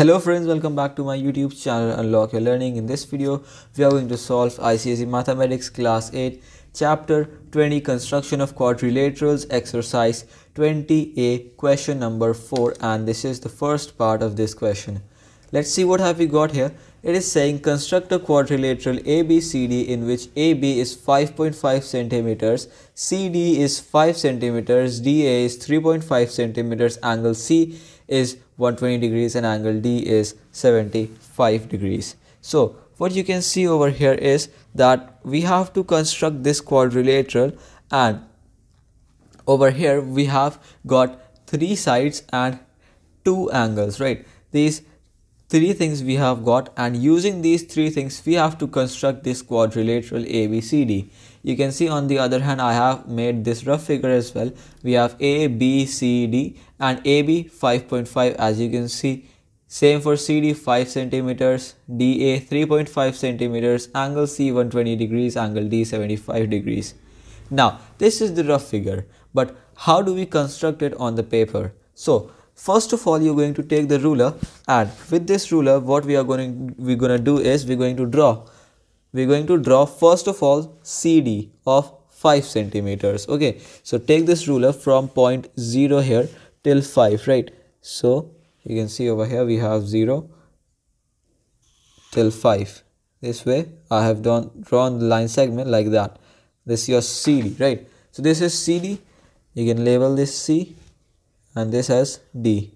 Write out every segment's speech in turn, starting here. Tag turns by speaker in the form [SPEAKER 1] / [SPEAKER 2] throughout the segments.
[SPEAKER 1] Hello friends, welcome back to my YouTube channel Unlock Your Learning. In this video, we are going to solve ICSE Mathematics Class 8 Chapter 20 Construction of Quadrilaterals Exercise 20A question number 4 and this is the first part of this question. Let's see what have we got here. It is saying construct a quadrilateral ABCD in which AB is 5.5 centimeters, CD is 5 centimeters, DA is 3.5 centimeters, angle C is 120 degrees and angle D is 75 degrees. So what you can see over here is that we have to construct this quadrilateral and over here we have got three sides and two angles right these three things we have got and using these three things we have to construct this quadrilateral ABCD. You can see on the other hand I have made this rough figure as well. We have A, B, C, D and AB 5.5 as you can see. Same for CD 5 centimeters, DA 3.5 centimeters, angle C 120 degrees, angle D 75 degrees. Now this is the rough figure but how do we construct it on the paper? So first of all you're going to take the ruler and with this ruler what we are going we're going to do is we're going to draw we're going to draw first of all CD of 5 centimeters. Okay so take this ruler from point 0 here till 5 right? So you can see over here we have 0 till 5 this way I have done drawn the line segment like that. This is your CD right? So this is CD you can label this C and this as D.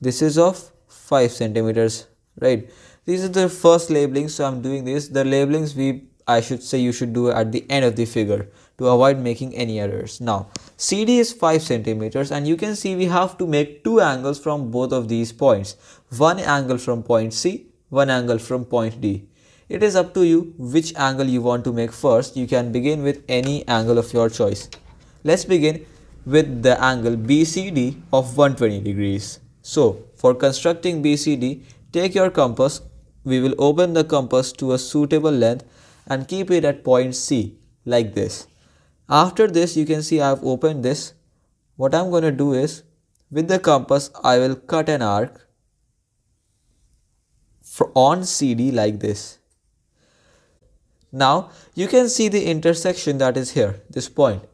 [SPEAKER 1] This is of 5 centimeters, right? These are the first labelings, so I'm doing this. The labelings we I should say you should do at the end of the figure to avoid making any errors. Now, CD is 5 centimeters and you can see we have to make two angles from both of these points. One angle from point C, one angle from point D. It is up to you which angle you want to make first. You can begin with any angle of your choice. Let's begin with the angle BCD of 120 degrees. So for constructing BCD, take your compass. We will open the compass to a suitable length and keep it at point C like this. After this, you can see I have opened this. What I'm going to do is with the compass, I will cut an arc on CD like this. Now you can see the intersection that is here, this point,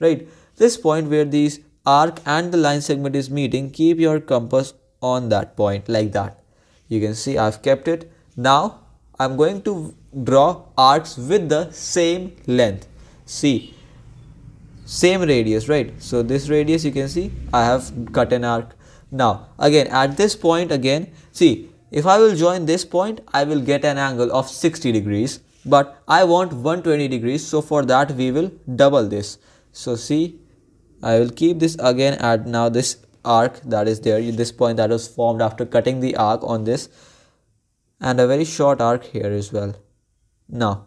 [SPEAKER 1] right? This point where these arc and the line segment is meeting, keep your compass on that point like that. You can see I've kept it. Now I'm going to draw arcs with the same length. See, same radius, right? So this radius you can see I have cut an arc. Now again at this point again, see if I will join this point, I will get an angle of 60 degrees but I want 120 degrees so for that we will double this. So see I will keep this again at now this arc that is there this point that was formed after cutting the arc on this and a very short arc here as well. Now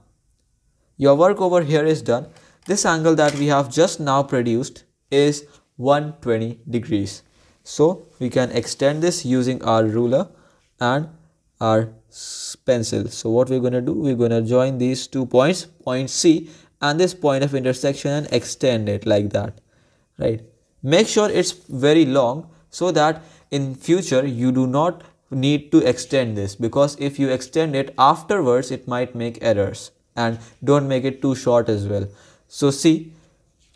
[SPEAKER 1] your work over here is done. This angle that we have just now produced is 120 degrees. So we can extend this using our ruler and our pencil. So what we're going to do we're going to join these two points point c and this point of intersection and extend it like that right? Make sure it's very long so that in future you do not need to extend this because if you extend it afterwards it might make errors and don't make it too short as well. So see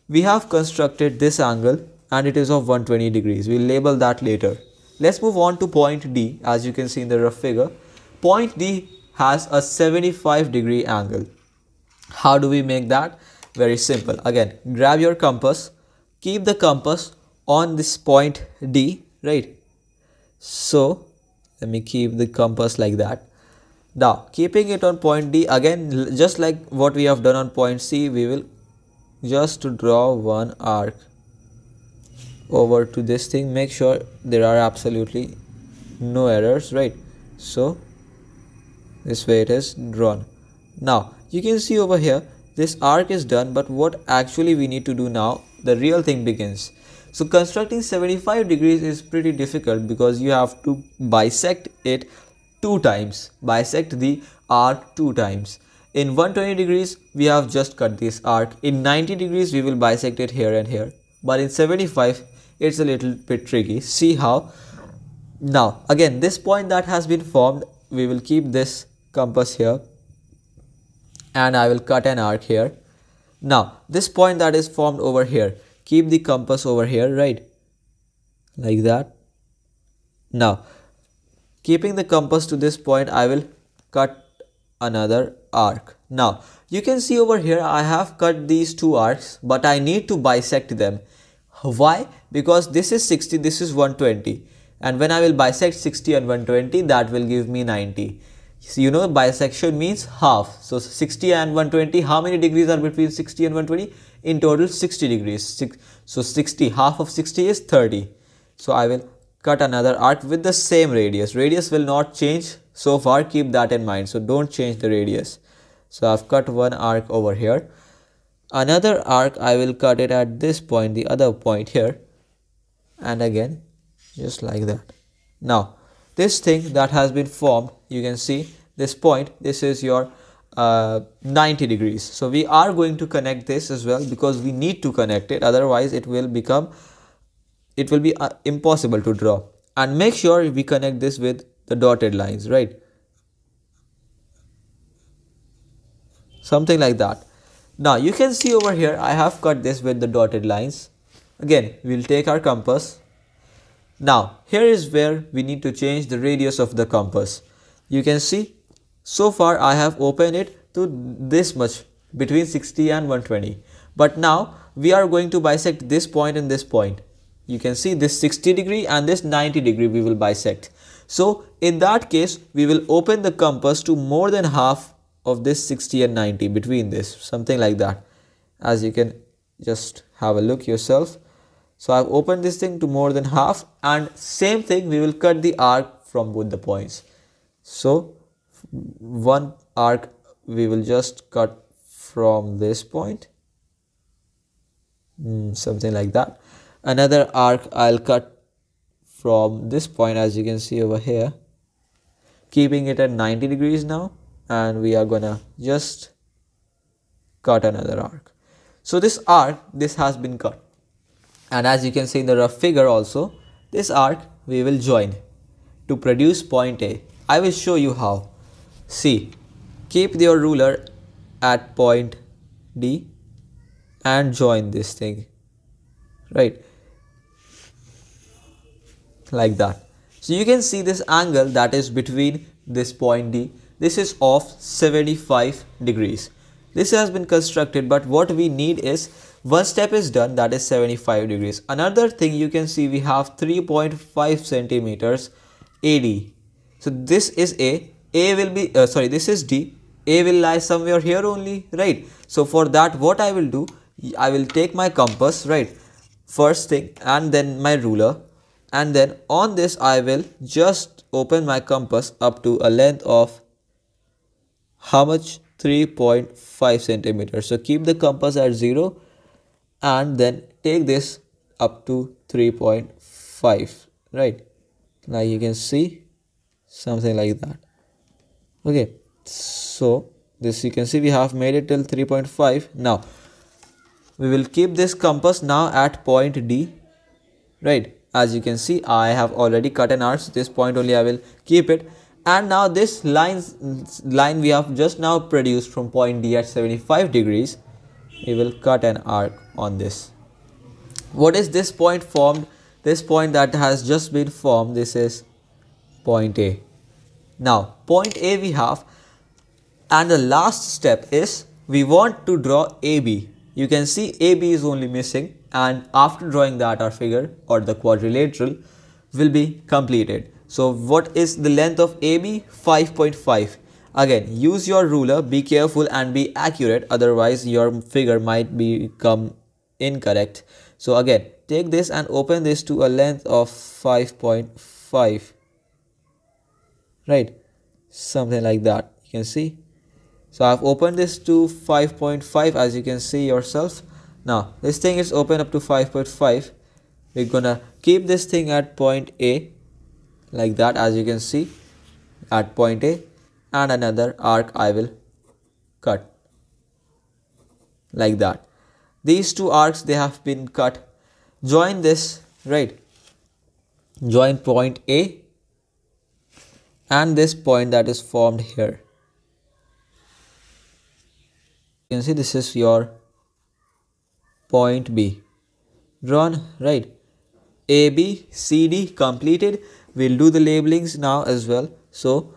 [SPEAKER 1] we have constructed this angle and it is of 120 degrees. We'll label that later. Let's move on to point D as you can see in the rough figure. Point D has a 75 degree angle. How do we make that? Very simple. Again grab your compass. Keep the compass on this point D right? So let me keep the compass like that. Now keeping it on point D again just like what we have done on point C we will just to draw one arc over to this thing. Make sure there are absolutely no errors right? So this way it is drawn. Now you can see over here this arc is done but what actually we need to do now the real thing begins. So constructing 75 degrees is pretty difficult because you have to bisect it two times, bisect the arc two times. In 120 degrees, we have just cut this arc. In 90 degrees, we will bisect it here and here. But in 75, it's a little bit tricky. See how now again this point that has been formed we will keep this compass here and I will cut an arc here now this point that is formed over here keep the compass over here right? Like that. Now keeping the compass to this point I will cut another arc. Now you can see over here I have cut these two arcs but I need to bisect them. Why? Because this is 60 this is 120 and when I will bisect 60 and 120 that will give me 90 so you know bisection means half. So 60 and 120 how many degrees are between 60 and 120 in total 60 degrees. So 60 half of 60 is 30 so I will cut another arc with the same radius. Radius will not change. So far keep that in mind. So don't change the radius. So I've cut one arc over here. Another arc I will cut it at this point the other point here. And again just like that. Now this thing that has been formed you can see this point this is your uh, 90 degrees. So we are going to connect this as well because we need to connect it. Otherwise it will become it will be uh, impossible to draw. And make sure we connect this with the dotted lines right? Something like that. Now you can see over here I have cut this with the dotted lines. Again we'll take our compass. Now here is where we need to change the radius of the compass. You can see so far I have opened it to this much between 60 and 120 but now we are going to bisect this point and this point. You can see this 60 degree and this 90 degree we will bisect. So in that case we will open the compass to more than half of this 60 and 90 between this something like that as you can just have a look yourself so I've opened this thing to more than half and same thing we will cut the arc from both the points. So one arc we will just cut from this point. Mm, something like that. Another arc I'll cut from this point as you can see over here. Keeping it at 90 degrees now and we are gonna just cut another arc. So this arc this has been cut. And as you can see in the rough figure also this arc we will join to produce point A. I will show you how. See, keep your ruler at point D and join this thing, right, like that. So you can see this angle that is between this point D, this is of 75 degrees. This has been constructed but what we need is one step is done that is 75 degrees. Another thing you can see we have 3.5 centimeters AD so this is A A will be uh, sorry this is D. A will lie somewhere here only right? So for that what I will do I will take my compass right first thing and then my ruler. And then on this I will just open my compass up to a length of how much? 3.5 centimeters so keep the compass at 0 and then take this up to 3.5 right? Now you can see something like that okay so this you can see we have made it till 3.5 now we will keep this compass now at point D right? As you can see I have already cut an arc so this point only I will keep it. And now this lines line we have just now produced from point D at 75 degrees we will cut an arc on this. What is this point formed? This point that has just been formed this is point A now point A we have and the last step is we want to draw AB you can see AB is only missing and after drawing that our figure or the quadrilateral will be completed so what is the length of AB 5.5 Again, use your ruler, be careful and be accurate otherwise your figure might become incorrect. So again, take this and open this to a length of 5.5. Right, something like that. You can see. So I've opened this to 5.5 as you can see yourself. Now this thing is open up to 5.5. We're gonna keep this thing at point A like that as you can see at point A and another arc I will cut like that these two arcs they have been cut join this right join point A and this point that is formed here. You can see this is your point B. Drawn right. AB CD completed. We'll do the labelings now as well. So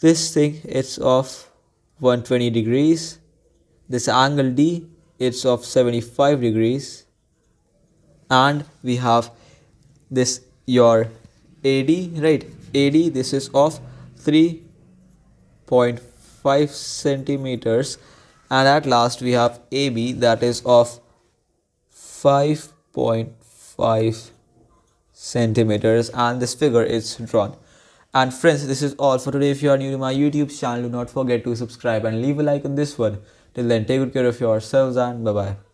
[SPEAKER 1] this thing it's of 120 degrees. This angle D it's of 75 degrees. And we have this your AD right AD this is of 3.5 centimeters. And at last we have AB that is of 5.5 centimeters. And this figure is drawn. And friends this is all for today. If you are new to my youtube channel do not forget to subscribe and leave a like on this one. Till then take good care of yourselves and bye bye